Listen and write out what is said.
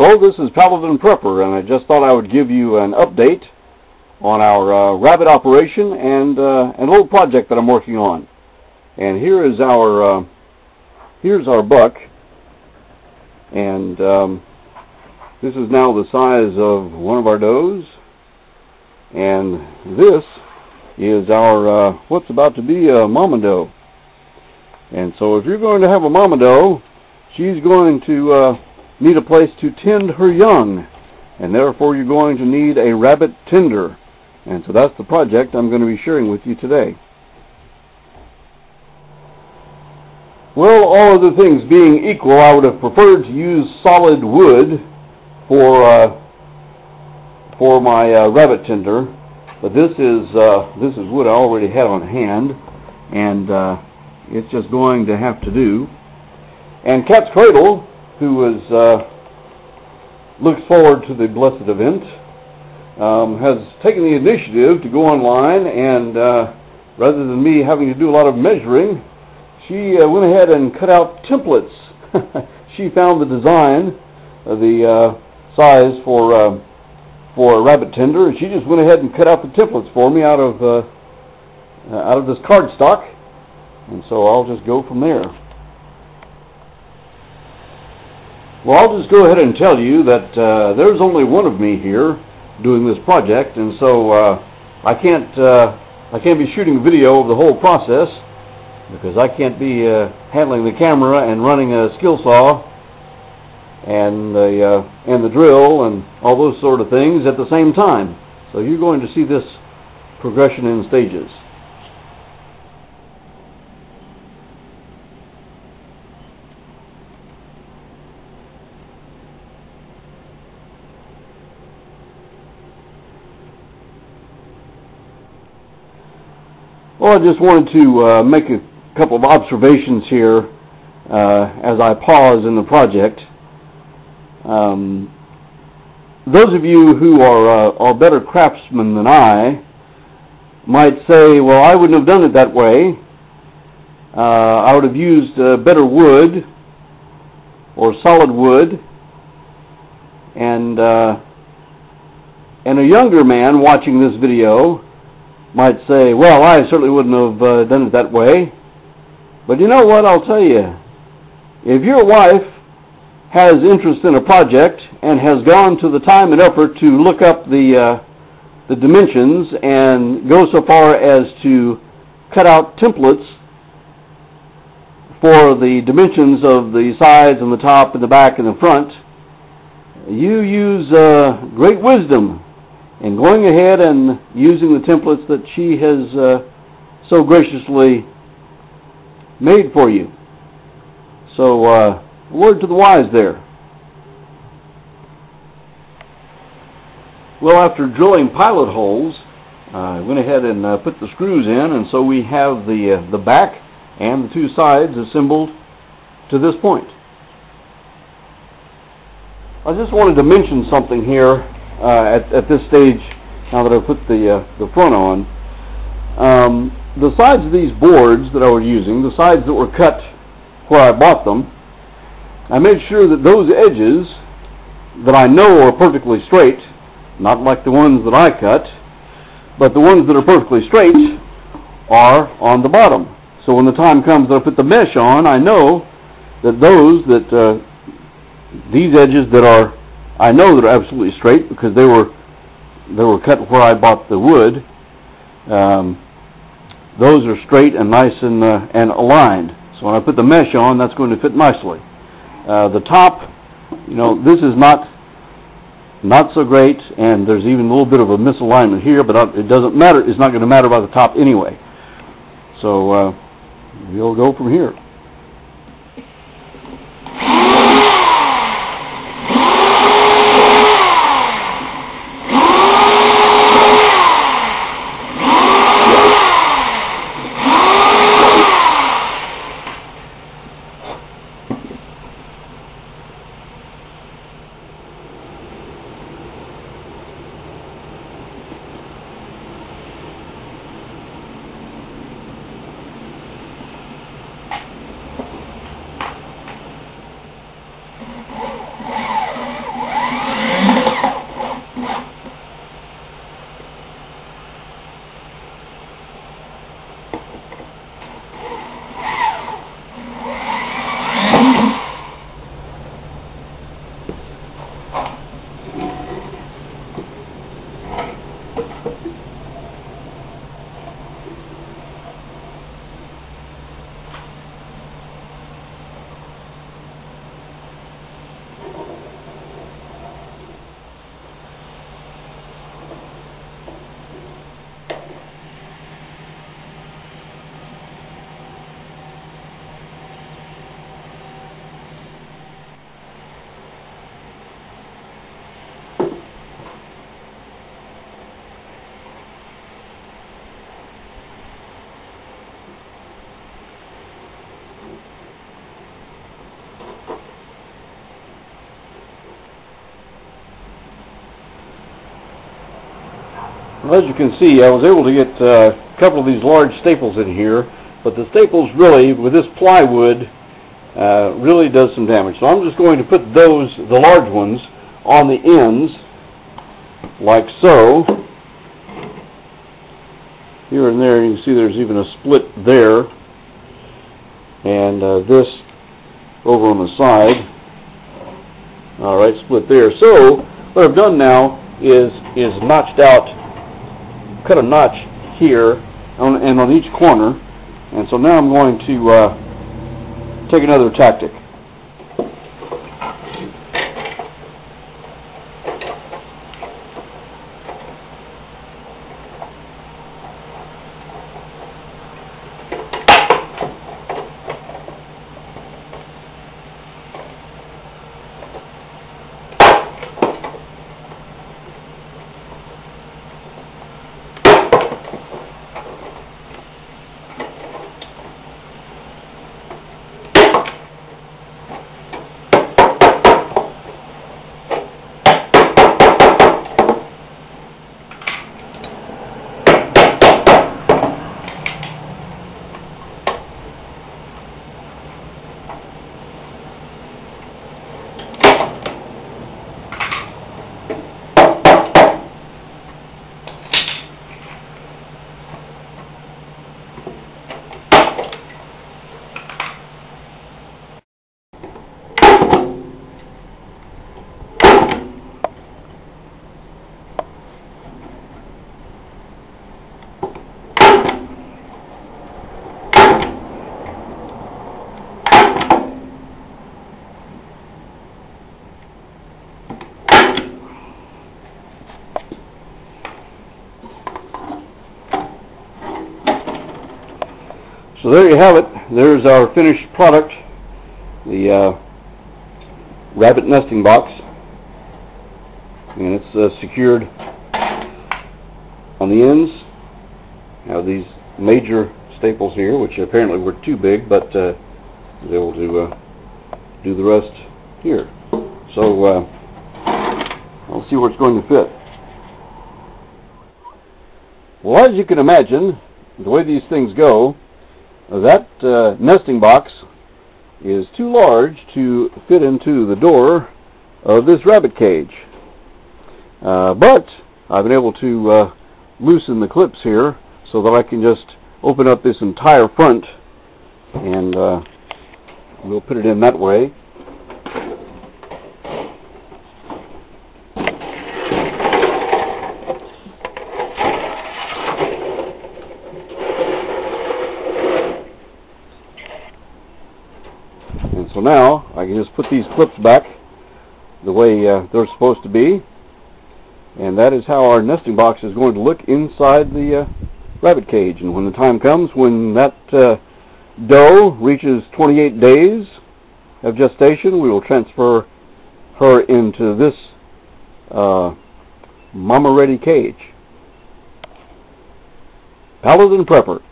Hello, this is Paladin Prepper, and I just thought I would give you an update on our uh, rabbit operation and, uh, and a little project that I'm working on. And here is our uh, here's our buck, and um, this is now the size of one of our does, and this is our uh, what's about to be a mama doe. And so if you're going to have a mama doe, she's going to uh, need a place to tend her young, and therefore you're going to need a rabbit tender. And so that's the project I'm going to be sharing with you today. Well, all other things being equal, I would have preferred to use solid wood for uh, for my uh, rabbit tender, but this is uh, this is wood I already had on hand, and uh, it's just going to have to do. And Cat's Cradle who is, uh, looks forward to the blessed event, um, has taken the initiative to go online and uh, rather than me having to do a lot of measuring, she uh, went ahead and cut out templates. she found the design, uh, the uh, size for uh, for a rabbit tender, and she just went ahead and cut out the templates for me out of out of this cardstock, and so I'll just go from there. Well, I'll just go ahead and tell you that uh, there's only one of me here doing this project, and so uh, I can't uh, I can't be shooting video of the whole process because I can't be uh, handling the camera and running a skill saw and the uh, and the drill and all those sort of things at the same time. So you're going to see this progression in stages. Well, I just wanted to uh, make a couple of observations here uh, as I pause in the project. Um, those of you who are, uh, are better craftsmen than I might say, well, I wouldn't have done it that way. Uh, I would have used uh, better wood or solid wood. And, uh, and a younger man watching this video might say, well, I certainly wouldn't have uh, done it that way. But you know what? I'll tell you. If your wife has interest in a project and has gone to the time and effort to look up the, uh, the dimensions and go so far as to cut out templates for the dimensions of the sides and the top and the back and the front, you use uh, great wisdom and going ahead and using the templates that she has uh, so graciously made for you. So, uh, word to the wise there. Well, after drilling pilot holes, uh, I went ahead and uh, put the screws in, and so we have the, uh, the back and the two sides assembled to this point. I just wanted to mention something here uh, at, at this stage, now that I've put the, uh, the front on, um, the sides of these boards that I was using, the sides that were cut where I bought them, I made sure that those edges that I know are perfectly straight, not like the ones that I cut, but the ones that are perfectly straight are on the bottom. So when the time comes that I put the mesh on, I know that those that, uh, these edges that are I know they're absolutely straight because they were they were cut where I bought the wood. Um, those are straight and nice and uh, and aligned. So when I put the mesh on, that's going to fit nicely. Uh, the top, you know, this is not not so great, and there's even a little bit of a misalignment here, but it doesn't matter. It's not going to matter by the top anyway. So uh, we'll go from here. As you can see, I was able to get uh, a couple of these large staples in here, but the staples really, with this plywood, uh, really does some damage. So I'm just going to put those, the large ones, on the ends, like so. Here and there, you can see there's even a split there. And uh, this over on the side. Alright, split there. So, what I've done now is, is notched out, cut a notch here on, and on each corner. And so now I'm going to uh, take another tactic. So there you have it. There's our finished product, the uh, rabbit nesting box. And it's uh, secured on the ends. Have these major staples here, which apparently were too big, but uh, was able to do the rest here. So uh, I'll see where it's going to fit. Well, as you can imagine, the way these things go, that uh, nesting box is too large to fit into the door of this rabbit cage. Uh, but I've been able to uh, loosen the clips here so that I can just open up this entire front and uh, we'll put it in that way. And so now I can just put these clips back the way uh, they're supposed to be. And that is how our nesting box is going to look inside the uh, rabbit cage. And when the time comes when that uh, doe reaches 28 days of gestation, we will transfer her into this uh, mama ready cage. Paladin Prepper.